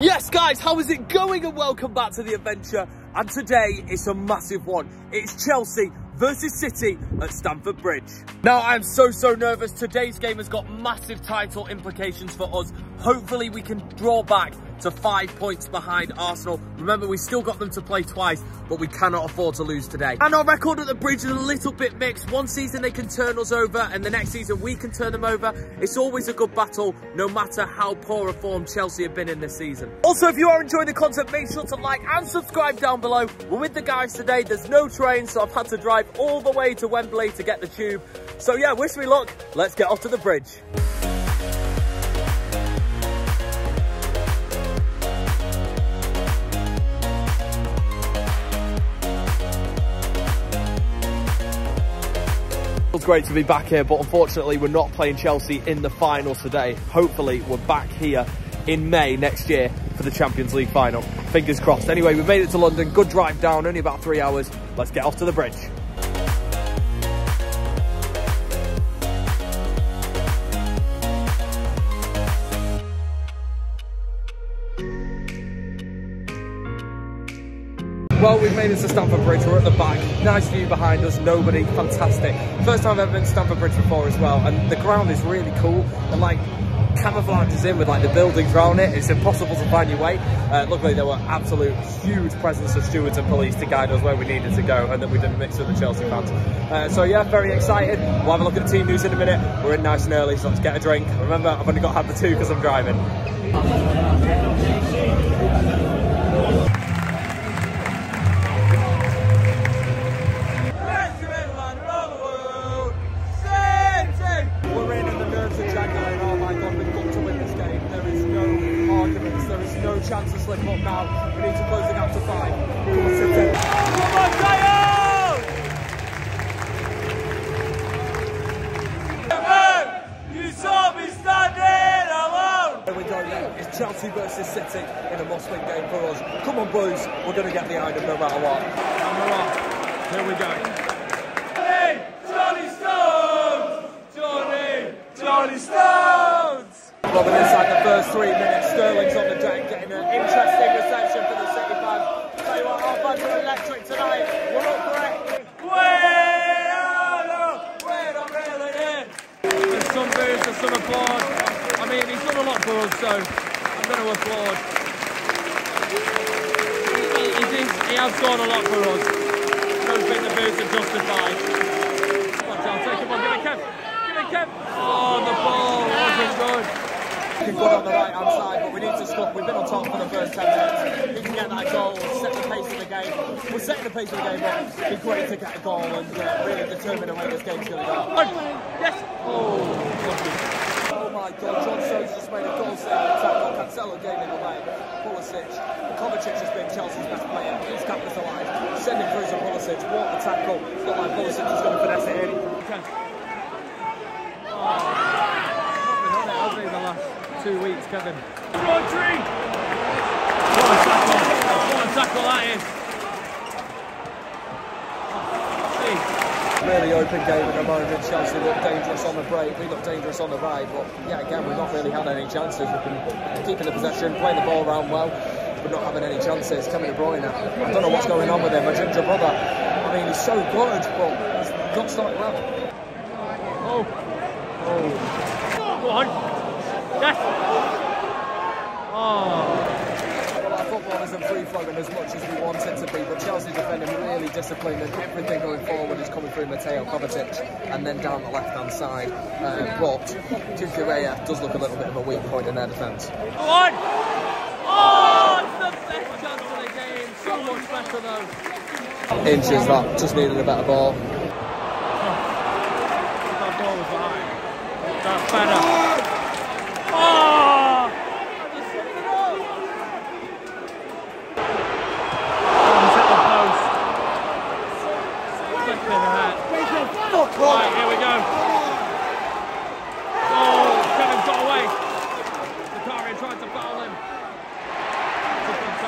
Yes, guys, how is it going? And welcome back to the adventure. And today it's a massive one. It's Chelsea versus City at Stamford Bridge. Now, I'm so, so nervous. Today's game has got massive title implications for us. Hopefully we can draw back to five points behind Arsenal. Remember, we still got them to play twice, but we cannot afford to lose today. And our record at the bridge is a little bit mixed. One season they can turn us over, and the next season we can turn them over. It's always a good battle, no matter how poor a form Chelsea have been in this season. Also, if you are enjoying the content, make sure to like and subscribe down below. We're with the guys today. There's no train, so I've had to drive all the way to Wembley to get the tube. So yeah, wish me luck. Let's get off to the bridge. Great to be back here, but unfortunately we're not playing Chelsea in the final today. Hopefully we're back here in May next year for the Champions League final. Fingers crossed. Anyway, we've made it to London. Good drive down, only about three hours. Let's get off to the bridge. Well, we've made it to Stamford Bridge. We're at the back. Nice view behind us. Nobody. Fantastic. First time I've ever been to Stamford Bridge before as well. And the ground is really cool. And like camouflages in with like the buildings around it. It's impossible to find your way. Uh, luckily, there were absolute huge presence of stewards and police to guide us where we needed to go, and that we didn't mix with the Chelsea fans. Uh, so yeah, very excited. We'll have a look at the team news in a minute. We're in nice and early, so let's get a drink. Remember, I've only got to have the two because I'm driving. Chance to slip up now. We need to close the gap to five. Come on, City. Come on, You saw me standing alone! There we go then. It's Chelsea versus City in a must-win game for us. Come on, boys. We're going to get the item no matter what. Camera on. Here we go. Johnny Stones! Johnny! Johnny Stones! Robin inside the first three minutes. Sterling's on the deck getting an interesting reception for the City fans. Tell you what, our fans are electric tonight. We're up for it. There's some boos, there's some applause. I mean, he's done a lot for us, so I'm going to applaud. He, he, he, has done a lot for us. Don't think the boos are justified. On, take on. Give it Kev. Give it Kev. Oh, the ball wasn't good. Good on the right hand side, but we need to stop. We've been on top for the first 10 minutes. We can get that goal, set the pace of the game. We're setting the pace of the game, but it'd be great to get a goal and uh, really determine where this game's going to go. Yes! Oh, Oh my god, John Stones just made a goal tackle. Cancelo gave him away. Pulisic. Kovacic has been Chelsea's best player. He's capitalised. Sending through to Pulisic. What a tackle. Looked like Pulisic was going to finesse it in. Has been the last two weeks, Kevin. Rodri! What a tackle! What a tackle that is! Really open game at the moment. Chelsea look dangerous on the break. We look dangerous on the ride. But yeah, again, we've not really had any chances. We've been keeping the possession, playing the ball around well, but not having any chances. Kevin De Bruyne, I don't know what's going on with him. My ginger brother. I mean, he's so good, but he's not starting well. Oh! Oh! Go on! Yes! Oh! Well, our football isn't free flowing as much as we want it to be, but Chelsea defending really disciplined and everything going forward is coming through Mateo Kovacic and then down the left hand side. Uh, but Cucurella does look a little bit of a weak point in their defence. Go on! Oh! It's the best chance of the game! So much better though! Inches that, just needed a better ball. That ball was behind. That's better. Oh! Just set it up. Comes at the post. Flipping ahead. Right, here we go. Oh, Kevin's got away. Zakaria tried to foul him. It's a good tackle. Oh.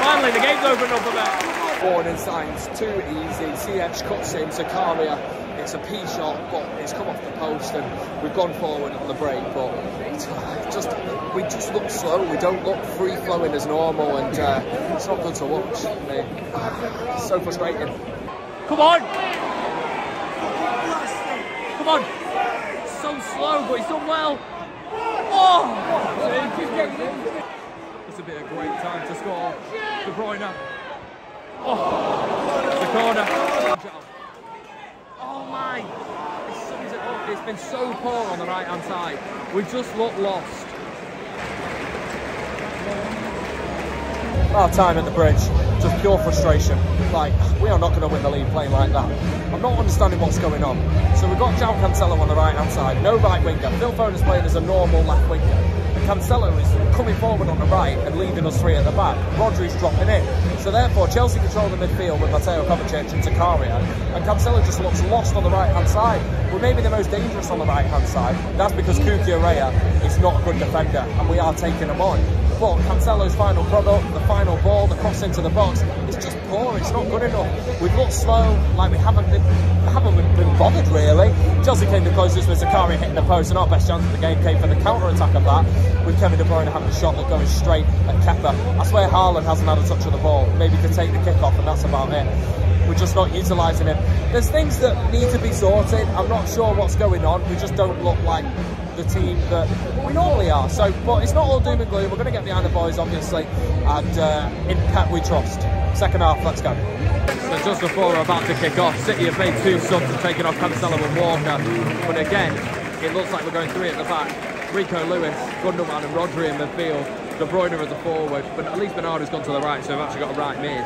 Finally, the game's opened up a bit. Warning signs, too easy. CH cuts in, to Zakaria It's a P shot, but it's come off the post, and we've gone forward on the break. But just we just look slow. We don't look free flowing as normal, and uh, it's not good to watch. I mean, so frustrating. Come on! Come on! So slow, but he's done well. Oh! It's a bit of great time to score. De Bruyne. Oh! The corner. Oh my! It sums it up. It's been so poor on the right hand side. We just look lost. Our time at the bridge, just pure frustration. Like, we are not going to win the league playing like that. I'm not understanding what's going on. So we've got João Cancelo on the right hand side, no right winger. Phil Foden is playing as a normal left winger. And Cancelo is coming forward on the right and leaving us three at the back. Rodri's dropping in. So therefore, Chelsea control the midfield with Mateo Kovacic and Zakaria. And Cancelo just looks lost on the right hand side. We're maybe the most dangerous on the right hand side. That's because Cucurella is not a good defender and we are taking him on. But Cancelo's final product, the final ball, the cross into the box, poor. It's not good enough. We've looked slow, like we haven't been, haven't been bothered really. Chelsea came the closest with Zakaria hitting the post, and our best chance of the game came from the counter attack of that, with Kevin De Bruyne having a shot that going straight at Kepa. I swear Haaland hasn't had a touch of the ball, maybe to take the kick off, and that's about it we're just not utilising him. There's things that need to be sorted. I'm not sure what's going on. We just don't look like the team that we normally are. So, but it's not all doom and gloom. We're going to get behind the boys, obviously, and uh, in Pep we trust. Second half, let's go. So just before we're about to kick off, City have made two subs and taken off Cancelo and Walker. But again, it looks like we're going three at the back. Rico Lewis, Gundogan and Rodri in midfield. De Bruyne as a forward, but at least Bernardo's gone to the right, so we've actually got a right mid.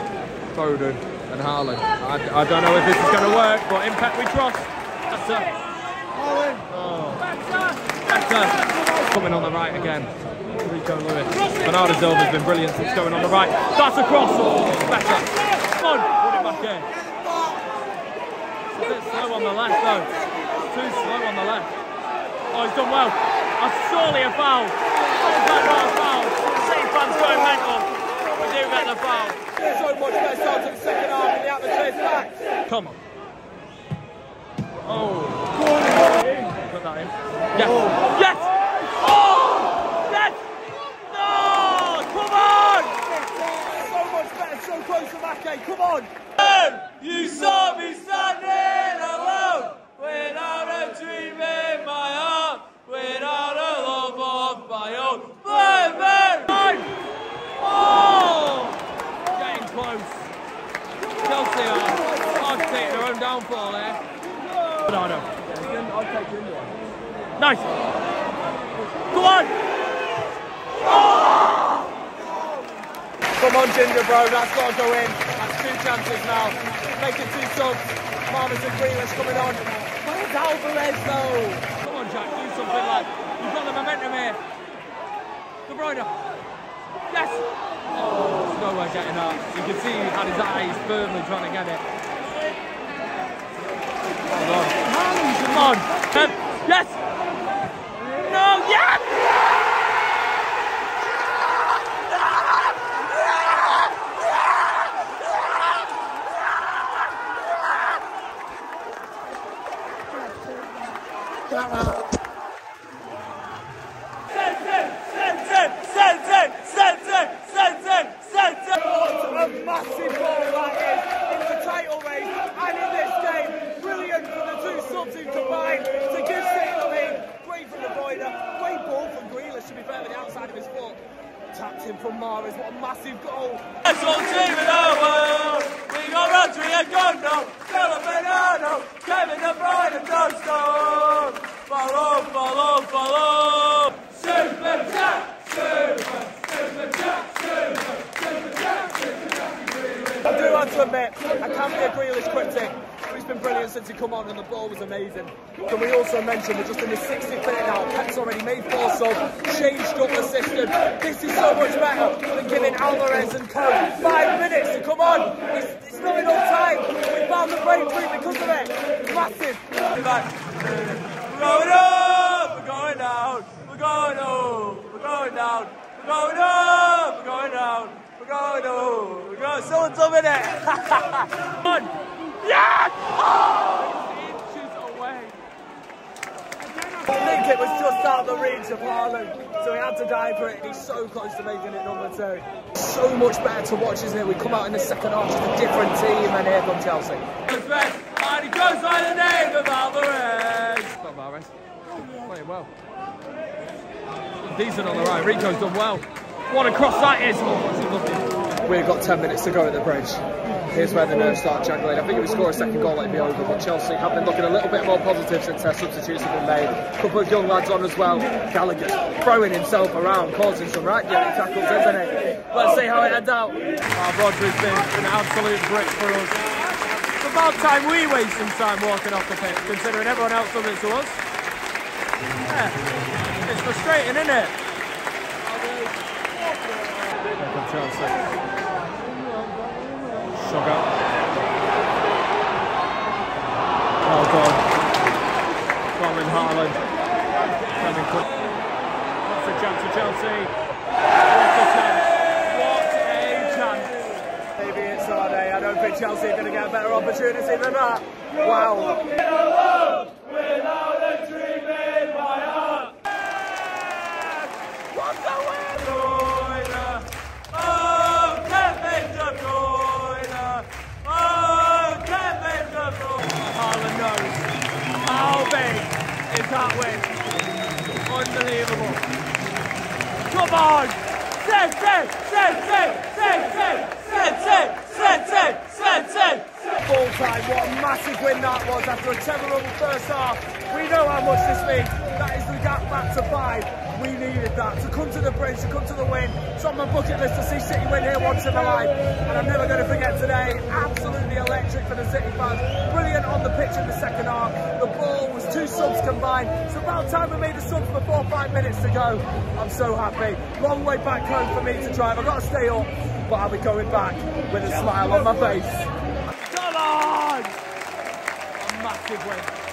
Foden and Haaland. I, I don't know if this is going to work, but impact we trust. That's a... Oh. Better. Coming on the right again. Rico Lewis. Bernardo Silva's been brilliant since going on the right. That's a cross. Oh, better. Come on, put it back in. It's a bit slow on the left though. Too slow on the left. Oh, he's done well. That's surely a foul. Is that not a foul? City fans going mental. We do get the foul. So much better start to the second half, and the atmosphere's back. Come on. Oh. Put that in. Yes. Oh. Yes. No. Come on. So much better, so Mackay. Come on. You saw me standing alone without a dream in my heart, without a love of my own. Baby. Oh. Getting close. Chelsea are hard to take their own downfall here. Bernardo. Nice. Go on. Come on, Ginger, bro. That's got to go in. Two chances now. Making two subs. Mahrez and Grealish coming on. Where's Alvarez, though? Come on, Jack. Do something like you've got the momentum here. De Bruyne. Yes. Oh, there's nowhere getting up. You can see he had his eyes firmly trying to get it. On. Come on. Um, yes. No. Yes. A massive goal that is in the title race and in this game. Brilliant for the two subs who combined to give City the lead. Great from De Bruyne. Great ball from Grealish, to be fair, with the outside of his foot. Tapped in from Mahrez. What a massive goal. That's all team in the world. We Kevin De Bruyne Follow, follow, follow. Super Jack, Super, Super Jack, Super. I do have to admit, I can't be a Grealish critic. Been brilliant since he come on and the ball was amazing. Can we also mention we're just in the 60th minute now. Pep's already made four subs, changed up the system. This is so much better than giving Alvarez and Co five minutes to come on. It's, it's not enough time. We found the breakthrough because of it. Massive. We're going up, we're going down, we're going up, we're going down, we're going up, we're going down, we're going up, we're going. Tell me that. Come on. Yes! Oh! I think it was just out of the reach of Haaland, so he had to dive for it. He's so close to making it number two. So much better to watch, isn't it? We come out in the second half, just a different team, and here comes Chelsea. And he goes by the name of Alvarez. Not Alvarez. Playing well. Decent on the right. Rico's done well. What a cross that is. Oh, We've got 10 minutes to go at the bridge. Here's where the nerves start jangling. I think if we score a second goal, it'd be over. But Chelsea have been looking a little bit more positive since their substitutes have been made. A couple of young lads on as well. Gallagher throwing himself around, causing some right dirty tackles, isn't it? Let's see how it ends out. Oh, Rodri's been an absolute brick for us. It's about time we waste some time walking off the pitch, considering everyone else does it to us. Yeah. It's frustrating, isn't it? Here Chelsea. Well done. Colin Harlan. Coming quick. What's a chance for Chelsea? What a chance. What a chance. Maybe it's our day. I don't think Chelsea are going to get a better opportunity than that. Wow. Cartway. Unbelievable. Come on! Set, set, set, set, set, set, set, set, set, set, set. Full time, what a massive win that was after a terrible first half. We know how much this means. That is the gap back to five. We needed that to come to the bridge, to come to the win. It's on my bucket list to see City win here once in my life. And I'm never going to forget today. Absolutely electric for the City fans. Brilliant on the pitch in the second half. The ball two subs combined. It's about time we made the subs before five minutes to go. I'm so happy. Long way back home for me to drive. I've got to stay up, but I'll be going back with a smile on my face. Come on! A massive win.